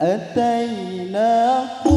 أتيناكم